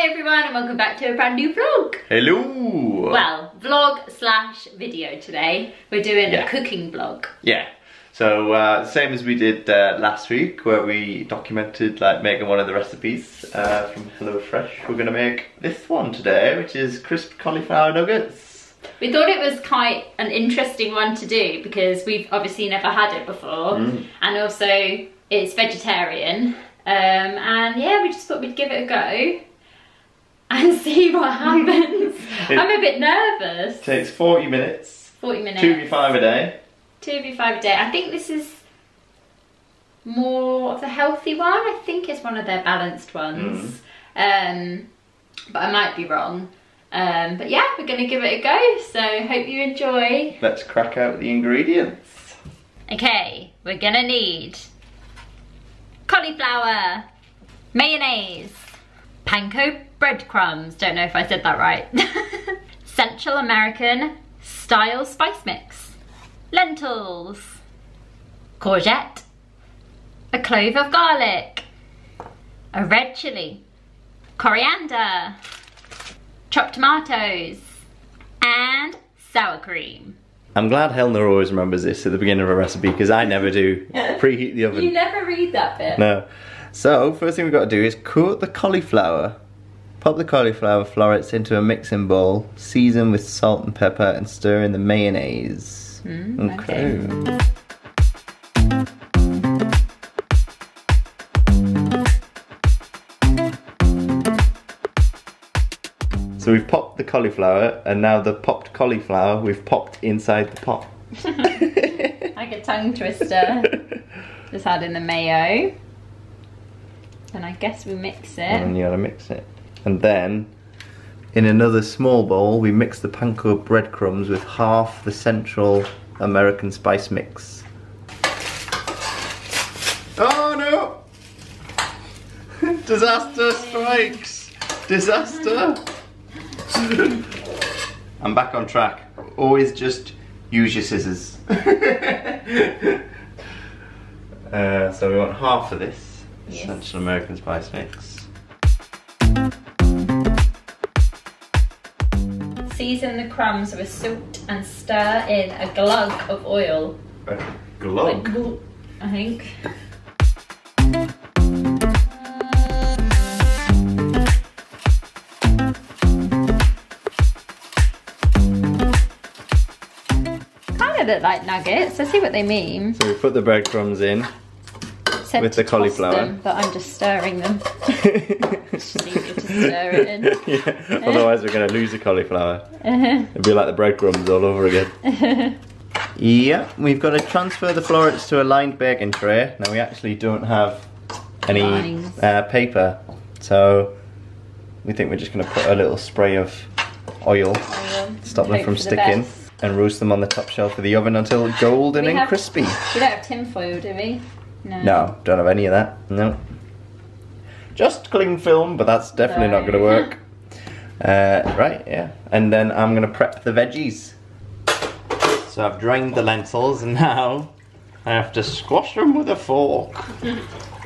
Hi everyone and welcome back to a brand new vlog. Hello! Well, vlog slash video today. We're doing Yeah. a cooking vlog. Yeah. So, uh, same as we did uh, last week where we documented like making one of the recipes uh, from HelloFresh. We're gonna make this one today, which is crisp cauliflower nuggets. We thought it was quite an interesting one to do because we've obviously never had it before Mm. and also it's vegetarian. Um, and yeah, we just thought we'd give it a go and see what happens. I'm a bit nervous. Takes 40 minutes, 40 minutes. 2v5 a day. 2v5 a day. I think this is more of the healthy one. I think it's one of their balanced ones. Um, but I might be wrong. Um, but yeah, we're going to give it a go. So hope you enjoy. Let's crack out the ingredients. Okay, we're going to need cauliflower, mayonnaise, panko breadcrumbs. Don't know if I said that right. Central American style spice mix, lentils, courgette, a clove of garlic, a red chili, coriander, chopped tomatoes, and sour cream. I'm glad Helena always remembers this at the beginning of a recipe because I never do. Preheat the oven. You never read that bit. No. So, first thing we've got to do is coat the cauliflower. Pop the cauliflower florets into a mixing bowl, season with salt and pepper, and stir in the mayonnaise. Mm, okay. So we've popped the cauliflower, and now the popped cauliflower we've popped inside the pot. Like a tongue twister. Just add in the mayo. And I guess we mix it. and you gotta mix it. And then, in another small bowl, we mix the panko breadcrumbs with half the Central American spice mix. Oh no! Disaster strikes! Disaster! I'm back on track. Always just use your scissors. uh, so we want half of this. Yes. Central American spice mix. Season the crumbs with salt and stir in a glug of oil. A glug. glug, I think. Kind of look like nuggets. I see what they mean. So we put the breadcrumbs in. With the cauliflower. them, but I'm just stirring them. It's just easier to stir it in. yeah, otherwise we're going to lose the cauliflower. It'd be like the breadcrumbs all over again. yeah, we've got to transfer the florets to a lined baking tray. Now we actually don't have any uh, paper, so we think we're just going to put a little spray of oil, to stop them from for the sticking, and roast them on the top shelf of the oven until golden We and have- crispy. We don't have tinfoil, do we? No. No, don't have any of that. No. Just cling film, but that's definitely not going to work. Uh, right, yeah. And then I'm going to prep the veggies. So I've drained the lentils and now I have to squash them with a fork.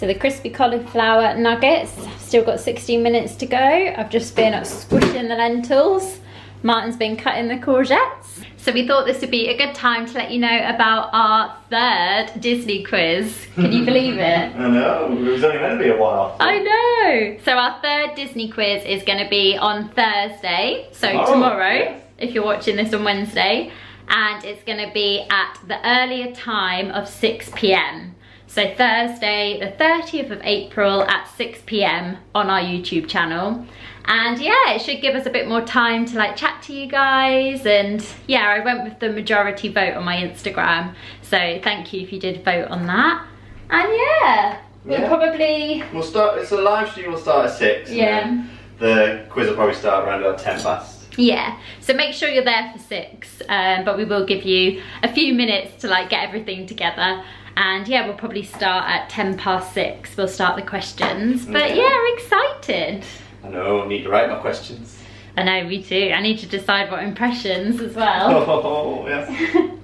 So the crispy cauliflower nuggets, still got 16 minutes to go. I've just been squishing the lentils. Martyn's been cutting the courgettes. So we thought this would be a good time to let you know about our third Disney quiz. Can you believe it? I know, it was only meant to be a while. I know. So our third Disney quiz is going to be on Thursday, so Tomorrow, tomorrow, yes. if you're watching this on Wednesday, and it's going to be at the earlier time of 6 p.m. So Thursday, the 30th of April at 6 p.m. on our YouTube channel. And yeah, it should give us a bit more time to like chat to you guys. And yeah, I went with the majority vote on my Instagram. So thank you if you did vote on that. And yeah, we'll Yeah. probably We'll start, it's a live stream, we'll start at 6. and Yeah. The quiz will probably start around about 10 past. Yeah, so make sure you're there for six, um, but we will give you a few minutes to like get everything together. And yeah, we'll probably start at 10 past six. We'll start the questions. But yeah, I'm excited. I know, I need to write my questions. I know, me too. I need to decide what impressions as well. Oh, yes.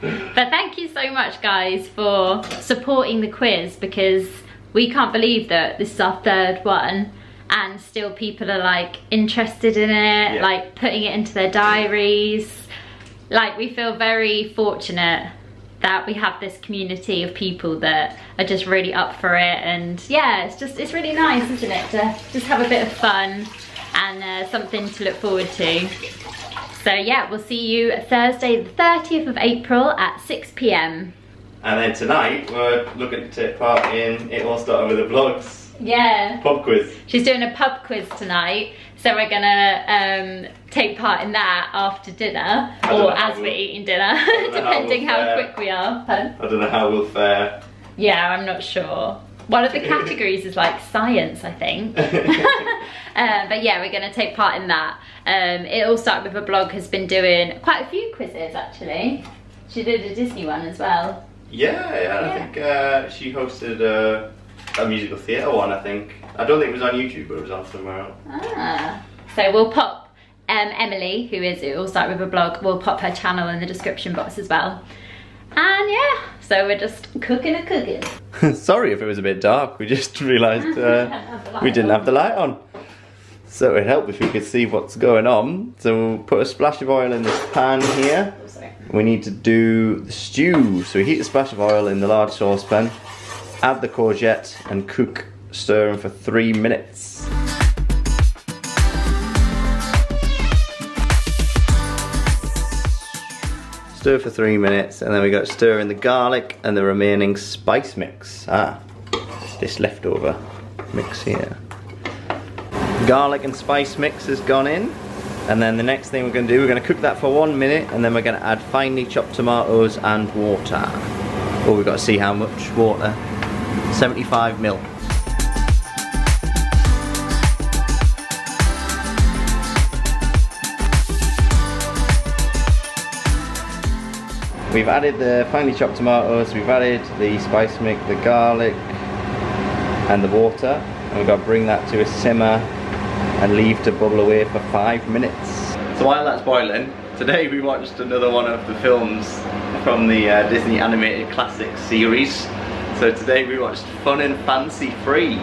but thank you so much, guys, for supporting the quiz because we can't believe that this is our third one and still people are like interested in it, Yeah. like putting it into their diaries. Like we feel very fortunate that we have this community of people that are just really up for it and yeah, it's just, it's really nice, isn't it, to just have a bit of fun and uh, something to look forward to. So yeah, we'll see you Thursday the 30th of April at 6pm. And then tonight, we're looking to take part in It All Started With the Vlogs Yeah. pub quiz. She's doing a pub quiz tonight, so we're gonna um, take part in that after dinner, I don't know or as we're we'll- eating dinner, don't how depending we'll how quick we are. Pardon? I don't know how we'll fare. Yeah, I'm not sure. One of the categories is like science, I think. Uh, but yeah, we're gonna take part in that. Um, it all started with a blog has been doing quite a few quizzes actually. She did a Disney one as well. Yeah, yeah, I think uh, she hosted uh, a musical theatre one, I think. I don't think it was on YouTube, but it was on somewhere else. Ah. So we'll pop um, Emily, who is it all start with a blog, we'll pop her channel in the description box as well. And yeah, so we're just cooking a cooking. Sorry if it was a bit dark, we just realised uh, we didn't have the light on. So it'd help if we could see what's going on. So we'll put a splash of oil in this pan here. Oh. We need to do the stew. So we heat a splash of oil in the large saucepan, add the courgette and cook, stirring for three minutes. Stir for three minutes and then we got to stir in the garlic and the remaining spice mix. Ah, this leftover mix here. Garlic and spice mix has gone in. And then the next thing we're going to do, we're going to cook that for one minute and then we're going to add finely chopped tomatoes and water. Oh, we've got to see how much water. 75 mil. We've added the finely chopped tomatoes, we've added the spice mix, the garlic and the water. And we've got to bring that to a simmer and leave to bubble away for five minutes. So while that's boiling, today we watched another one of the films from the uh, Disney Animated Classics series. So today we watched Fun and Fancy Free.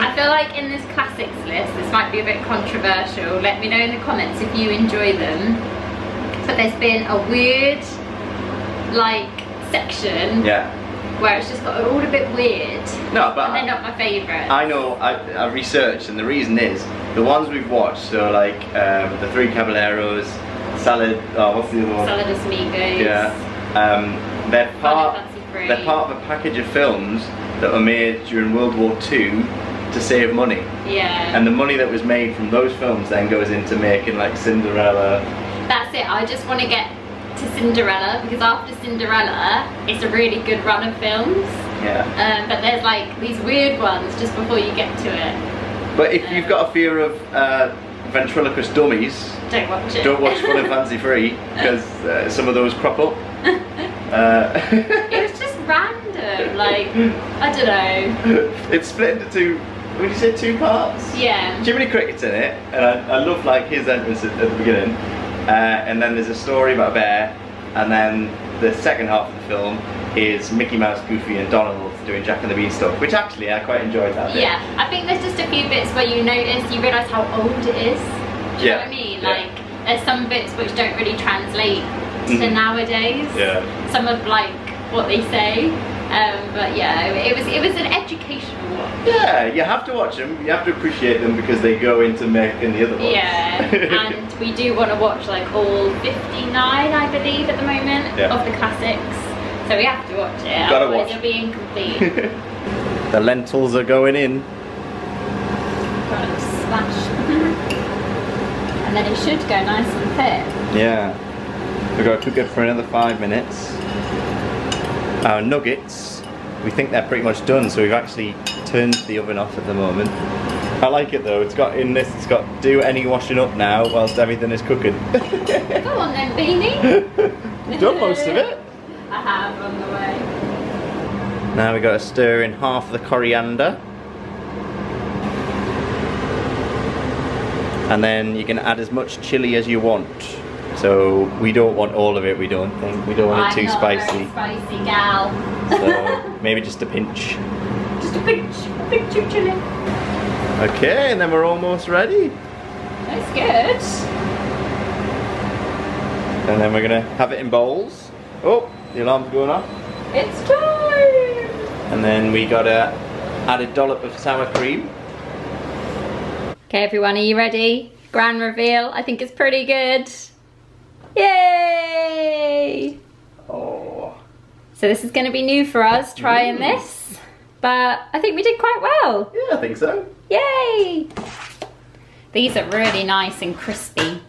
I feel like in this classics list, this might be a bit controversial. Let me know in the comments if you enjoy them. But there's been a weird, like, section Yeah. where it's just got all a bit weird. No, but And they're not my favourite. I know, I, I researched, and the reason is the ones we've watched. So like um, the Three Caballeros, Salad. Oh, what's the other one? Saludos Amigos. Yeah. Um, they're part. They're part of a package of films that were made during World War II to save money, Yeah. and the money that was made from those films then goes into making like Cinderella. That's it. I just want to get to Cinderella because after Cinderella, it's a really good run of films. Yeah. Um, but there's like these weird ones just before you get to it. But if you've got a fear of uh, ventriloquist dummies, Don't watch it. don't watch Fun and Fancy Free because uh, some of those crop up. Uh, it was just random. Like I don't know. it's split into two. Would you say two parts? Yeah. Jiminy Cricket's in it, and I, I love like his entrance at, at the beginning. Uh, and then there's a story about a bear, and then the second half of the film is Mickey Mouse, Goofy, and Donald doing Jack and the Beanstalk, which actually I quite enjoyed that. bit. Yeah. I think there's just a few bits where you notice, you realise how old it is. Do you Yeah, know what I mean? yeah. Like there's some bits which don't really translate to Mhm. nowadays. Yeah. Some of like what they say. Um, but yeah, it was it was an educational one. Yeah, you have to watch them. You have to appreciate them because they go into making the other ones. Yeah, and we do want to watch like all 59, I believe, at the moment Yeah. of the classics. So we have to watch it, Gotta otherwise watch. it'll be incomplete. the lentils are going in. Smash. and then it should go nice and thick. Yeah. We've got to cook it for another five minutes. Our nuggets, we think they're pretty much done, so we've actually turned the oven off at the moment. I like it though, it's got in this, it's got do any washing up now whilst everything is cooking. Go on then, Beanie. You've done most of it. I have on the way. Now we've got to stir in half the coriander. And then you can add as much chilli as you want. So we don't want all of it, we don't think. We don't want I'm it too a very spicy. spicy gal. So maybe just a pinch. Just a pinch, a pinch of chili. Okay, and then we're almost ready. That's good. And then we're gonna have it in bowls. Oh, the alarm's going off. It's time. And then we gotta add a dollop of sour cream. Okay, everyone, are you ready? Grand reveal. I think it's pretty good. Yay! Oh. So this is going to be new for us, trying Ooh. this. But I think we did quite well. Yeah, I think so. Yay! These are really nice and crispy.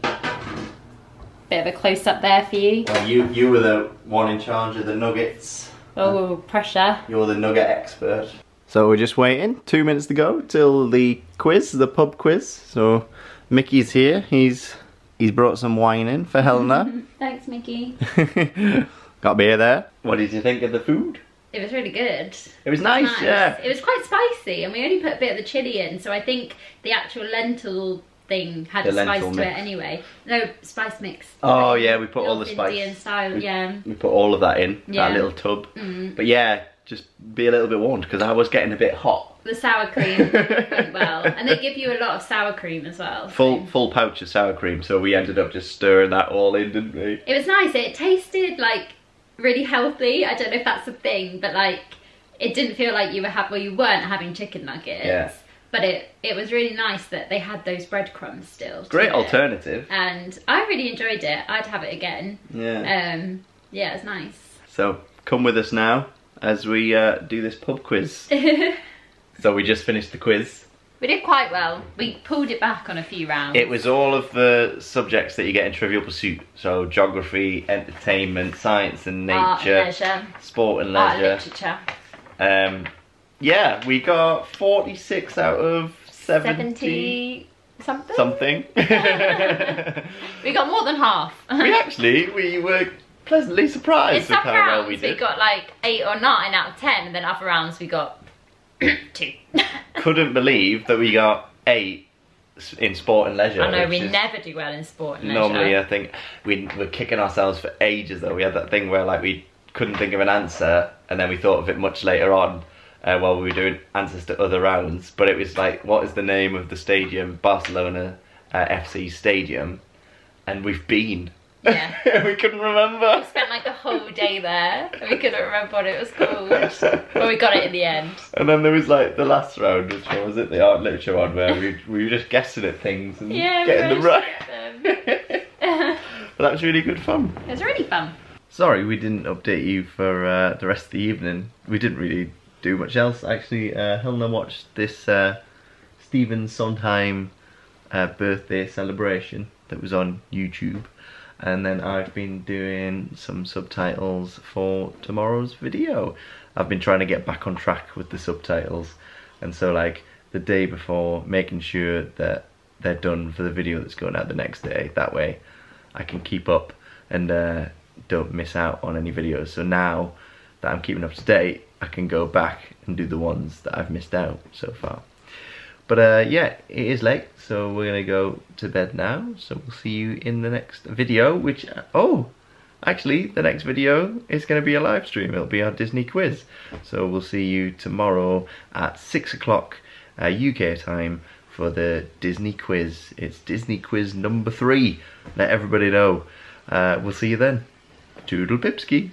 Bit of a close up there for you. Well, you you were the one in charge of the nuggets. Oh, pressure. You're the nugget expert. So we're just waiting. Two minutes to go till the quiz, the pub quiz. So Mickey's here. He's he's brought some wine in for Helena. Thanks, Mickey. Got beer there. What did you think of the food? It was really good. It was nice, Nice. yeah. It was quite spicy, and we only put a bit of the chili in, so I think the actual lentil thing had The a spice lentil to mix. it anyway. No, spice mix. Oh yeah, we put all Little the spice. Indian style, we, yeah. We put all of that in Yeah. that little tub. Mm. But yeah, just be a little bit warned because I was getting a bit hot. The sour cream went well, and they give you a lot of sour cream as well. so- Full full pouch of sour cream, so we ended up just stirring that all in, didn't we? It was nice. It tasted like really healthy. I don't know if that's a thing, but like it didn't feel like you were having well you weren't having chicken nuggets. Yeah. But it it was really nice that they had those breadcrumbs still. Great it. alternative. And I really enjoyed it. I'd have it again. Yeah. Um yeah, it was nice. So come with us now as we uh, do this pub quiz. So we just finished the quiz. We did quite well. We pulled it back on a few rounds. It was all of the subjects that you get in Trivial Pursuit. So geography, entertainment, science and Art and nature, leisure. sport and Art and literature. Um, yeah, we got 46 out of 70, Seventy something? something. We got more than half. we actually, we were pleasantly surprised with how well we we, got like eight or nine out of ten, and then other rounds we got two. Couldn't believe that we got eight in sport and leisure. I know we never do well in sport and leisure. Normally, I think we were kicking ourselves for ages though. We had that thing where like we couldn't think of an answer, and then we thought of it much later on uh, while we were doing answers to other rounds. But it was like, what is the name of the stadium? Barcelona uh, FC Stadium, and we've been. Yeah. we couldn't remember. We spent like the whole day there, and we couldn't remember what it was called, but we got it in the end. And then there was like the last round, which one was it? The art and literature one, where we, we were just guessing at things and Yeah, getting them we right. managed to get them. but that was really good fun. it was really fun. Sorry, we didn't update you for uh, the rest of the evening. We didn't really do much else. Actually, uh, Helena watched this uh, Stephen Sondheim uh, birthday celebration that was on YouTube. And then I've been doing some subtitles for tomorrow's video. I've been trying to get back on track with the subtitles. And so, like, the day before, making sure that they're done for the video that's going out the next day. That way, I can keep up and uh, don't miss out on any videos. So now that I'm keeping up to date, I can go back and do the ones that I've missed out so far. But uh, yeah, it is late, so we're gonna go to bed now. So we'll see you in the next video. Which oh, actually, the next video is gonna be a live stream. It'll be our Disney quiz. So we'll see you tomorrow at six o'clock uh, UK time for the Disney quiz. It's Disney quiz number three. Let everybody know. Uh, we'll see you then. Toodle pipski.